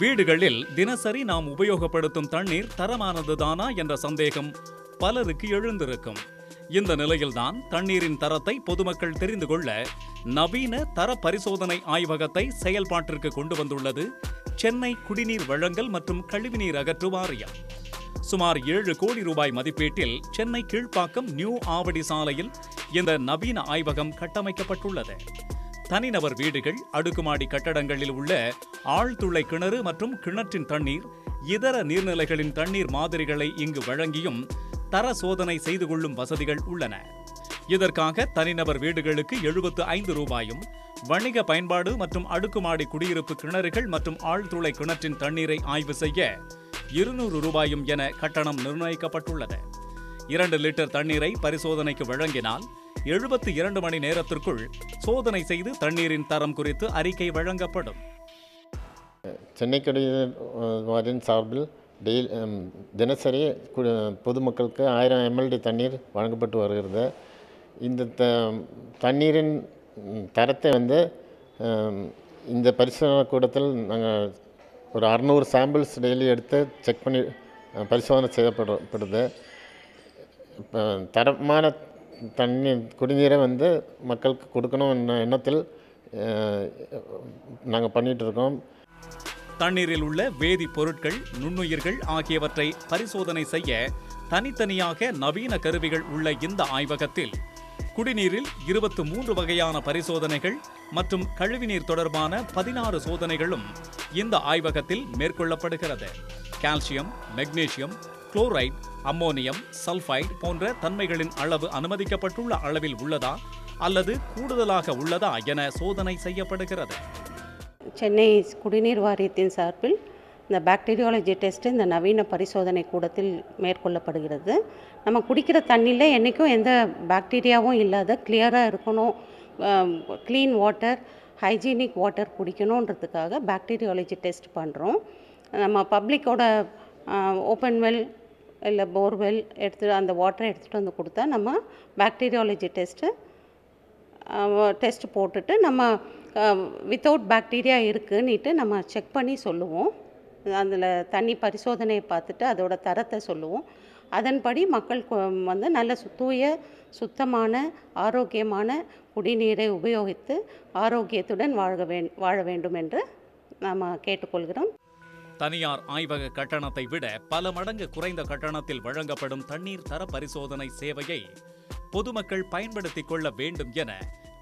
வீடுகளில் தினசரி நாம் உபயோகப்படுத்தும் தண்ணீர் தரமானதுதானா என்ற சந்தேகம் பலருக்கு எழுந்திருக்கும். இந்த நிலையில்தான் தண்ணீரின் தரத்தை பொதுமக்கள் தெரிந்து கொள்ள நவீன தர பரிசோதனை ஆய்வகத்தை செயல்பாட்டிற்கு கொண்டு வந்துள்ளது சென்னை குடிநீர் வழங்கல் மற்றும் கழிவுநீர் அகற்று வாரியம். சுமார் ஏழு கோடி ரூபாய் மதிப்பீட்டில் சென்னை கீழ்ப்பாக்கம் நியூ ஆவடி சாலையில் இந்த நவீன ஆய்வகம் கட்டமைக்கப்பட்டுள்ளது. தனிநபர் வீடுகள் அடுக்குமாடி கட்டடங்களில் உள்ள ஆழ்துளை கிணறு மற்றும் கிணற்றின் தண்ணீர் இதர நீர்நிலைகளின் தண்ணீர் மாதிரிகளை இங்கு வழங்கியும் தர சோதனை செய்து கொள்ளும் வசதிகள் உள்ளன. இதற்காக தனிநபர் வீடுகளுக்கு எழுபத்து ஐந்து ரூபாயும் வணிக பயன்பாடு மற்றும் அடுக்குமாடி குடியிருப்பு கிணறுகள் மற்றும் ஆழ்துளை கிணற்றின் தண்ணீரை ஆய்வு செய்ய இருநூறு ரூபாயும் என கட்டணம் நிர்ணயிக்கப்பட்டுள்ளது. இரண்டு லிட்டர் தண்ணீரை பரிசோதனைக்கு வழங்கினால் எழுபத்தி இரண்டு மணி நேரத்திற்குள் சோதனை செய்து தண்ணீரின் தரம் குறித்து அறிக்கை வழங்கப்படும். சென்னை குடிநீர் சார்பில் டெய்லி தினசரி கு- பொதுமக்களுக்கு ஆயிரம் எம்எல்டி தண்ணீர் வழங்கப்பட்டு வருகிறது. இந்த த தண்ணீரின் தரத்தை வந்து இந்த பரிசோதனை கூடத்தில் நாங்கள் ஒரு அறநூறு சாம்பிள்ஸ் டெய்லி எடுத்து செக் பண்ணி பரிசோதனை செய்யப்படப்படுது இப்போ தரமான தண்ணீர் குடிநீரை வந்து மக்களுக்கு கொடுக்கணும் என்ற எண்ணத்தில் நாங்கள் பண்ணிகிட்ருக்கோம் தண்ணீரில் உள்ள வேதிப் பொருட்கள் நுண்ணுயிர்கள் ஆகியவற்றை பரிசோதனை செய்ய தனித்தனியாக நவீன கருவிகள் உள்ள இந்த ஆய்வகத்தில் குடிநீரில் இருபத்து மூன்று வகையான பரிசோதனைகள் மற்றும் கழிவுநீர் தொடர்பான பதினாறு சோதனைகளும் இந்த ஆய்வகத்தில் மேற்கொள்ளப்படுகிறது. Calcium magnesium chloride ammonium sulphide போன்ற தன்மைகளின் அளவு அனுமதிக்கப்பட்டுள்ள அளவில் உள்ளதா அல்லது கூடுதலாக உள்ளதா என சோதனை செய்யப்படுகிறது. சென்னை குடிநீர் வாரியத்தின் சார்பில் இந்த பாக்டீரியாலஜி டெஸ்ட் இந்த நவீன பரிசோதனை கூடத்தில் மேற்கொள்ளப்படுகிறது. நம்ம குடிக்கிற தண்ணியில் என்றைக்கும் எந்த பாக்டீரியாவும் இல்லாத கிளியராக இருக்கணும். க்ளீன் வாட்டர் ஹைஜீனிக் வாட்டர் குடிக்கணுன்றதுக்காக பாக்டீரியாலஜி டெஸ்ட் பண்ணுறோம் நம்ம பப்ளிக்கோட ஓப்பன் வெல் இல்லை போர்வெல் எடுத்து அந்த வாட்டரை எடுத்துகிட்டு வந்து கொடுத்தா நம்ம பாக்டீரியாலஜி டெஸ்ட்டு டெஸ்ட் போட்டுட்டு நம்ம வித்தவுட் பாக்டீரியா இருக்குன்னுட்டு நம்ம செக் பண்ணி சொல்லுவோம். அதில் தண்ணி பரிசோதனையை பார்த்துட்டு அதோட தரத்தை சொல்லுவோம். அதன்படி மக்கள் வந்து நல்ல தூய சுத்தமான ஆரோக்கியமான குடிநீரை உபயோகித்து ஆரோக்கியத்துடன் வாழ வேண் வாழ வேண்டும் என்று நாம் கேட்டுக்கொள்கிறோம். தனியார் ஆய்வக கட்டணத்தை விட பல மடங்கு குறைந்த கட்டணத்தில் வழங்கப்படும் தண்ணீர் தர பரிசோதனை சேவையை பொதுமக்கள் பயன்படுத்திக் கொள்ள வேண்டும் என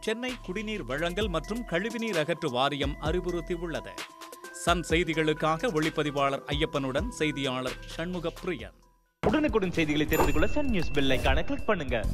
சென்னை குடிநீர் வழங்கல் மற்றும் கழிவுநீர் அகற்று வாரியம் அறிவுறுத்தியுள்ளது. சன் செய்திகளுக்காக ஒளிப்பதிவாளர் ஐயப்பனுடன் செய்தியாளர் சண்முக பிரியன். உடனுக்குடன் செய்திகளை தெரிந்து கொள்ள சன் நியூஸ் பெல் கிளிக் பண்ணுங்க.